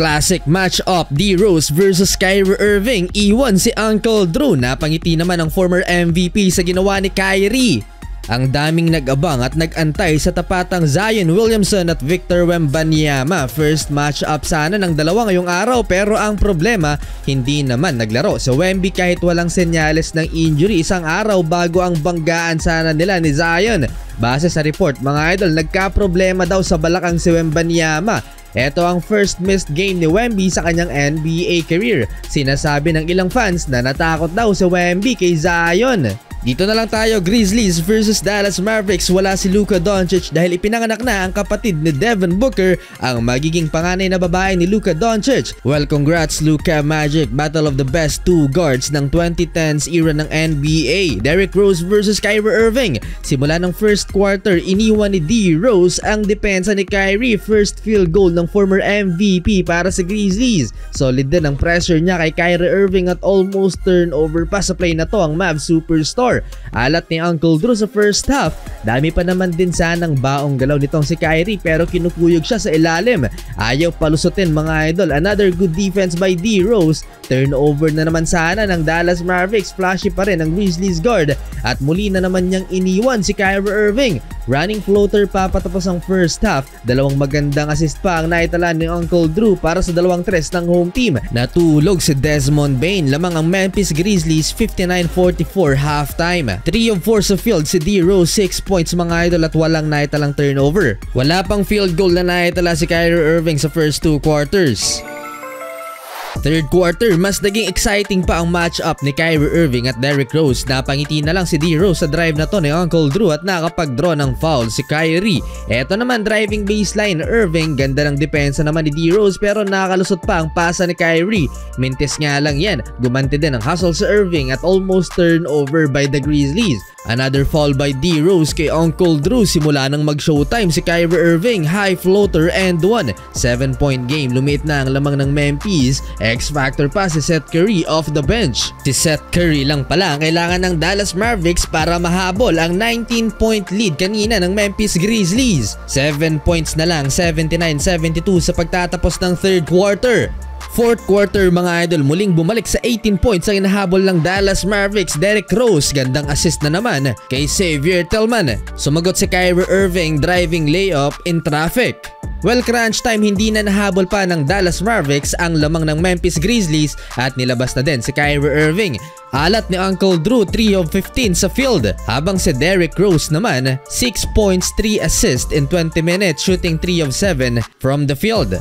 Classic match-up D-Rose versus Kyrie Irving. Iwan si Uncle Drew. Napangiti naman ang former MVP sa ginawa ni Kyrie. Ang daming nag-abang at nag-antay sa tapatang Zion Williamson at Victor Wembanyama. First match-up sana ng dalawa ngayong araw pero ang problema hindi naman naglaro. So Wemby kahit walang senyales ng injury isang araw bago ang banggaan sana nila ni Zion. Base sa report mga idol nagka-problema daw sa balakang si Wembanyama ito ang first missed game ni Wemby sa kanyang NBA career. Sinasabi ng ilang fans na natakot daw si Wemby kay Zion. Dito na lang tayo Grizzlies versus Dallas Mavericks. Wala si Luka Doncic dahil ipinanganak na ang kapatid ni Devin Booker, ang magiging panganay na babae ni Luka Doncic. Well, congrats Luka Magic, battle of the best two guards ng 2010s era ng NBA. Derrick Rose versus Kyrie Irving. Simula ng first quarter, iniwan ni D. Rose ang depensa ni Kyrie. First field goal ng former MVP para sa Grizzlies. Solid din ang pressure niya kay Kyrie Irving at almost turnover pa sa play na to ang Mavs superstar score. Alat ni Uncle Drew sa first half, dami pa naman din sanang baong galaw nitong si Kyrie pero kinukuyog siya sa ilalim. Ayaw palusutin mga idol. Another good defense by D. Rose. Turnover na naman sana ng Dallas Mavericks. Flashy pa rin ang Grizzlies guard at muli na naman niyang iniwan si Kyrie Irving. Running floater pa patapos ang first half. Dalawang magandang assist pa ang naitala ni Uncle Drew para sa dalawang tres ng home team. Natulog si Desmond Bain. Lamang ang Memphis Grizzlies 59-44 half halftime. 3 of 4 sa field si D. Rose 6 points mga idol at walang naitalang turnover. Wala pang field goal na naitala si Kyrie Irving sa first 2 quarters. Third quarter, mas naging exciting pa ang match-up ni Kyrie Irving at Derrick Rose. Napangiti na lang si D. Rose sa drive na to ni Uncle Drew at nakapag-draw ng foul si Kyrie. Eto naman driving baseline Irving, ganda ng depensa naman ni D. Rose pero nakalusot pa ang pasa ni Kyrie. Mintis nga lang yan, gumanti din ang hustle sa Irving at almost turnover by the Grizzlies. Another fall by D. Rose kay Uncle Drew simula nang mag-showtime si Kyrie Irving, high floater and one. 7 point game, lumit na ang lamang ng Memphis. X-factor pa si Seth Curry off the bench. Si Seth Curry lang pala ang kailangan ng Dallas Mavericks para mahabol ang 19 point lead kanina ng Memphis Grizzlies. 7 points na lang, 79-72 sa pagtatapos ng third quarter. Fourth quarter mga idol muling bumalik sa 18 points ang inahabol ng Dallas Mavericks Derek Rose gandang assist na naman kay Xavier Tillman. Sumagot si Kyrie Irving driving layup in traffic. Well, crunch time hindi na nahabol pa ng Dallas Mavericks ang lamang ng Memphis Grizzlies at nilabas na din si Kyrie Irving. Alat ni Uncle Drew 3 of 15 sa field habang si Derrick Rose naman 6 points 3 assists in 20 minutes shooting 3 of 7 from the field.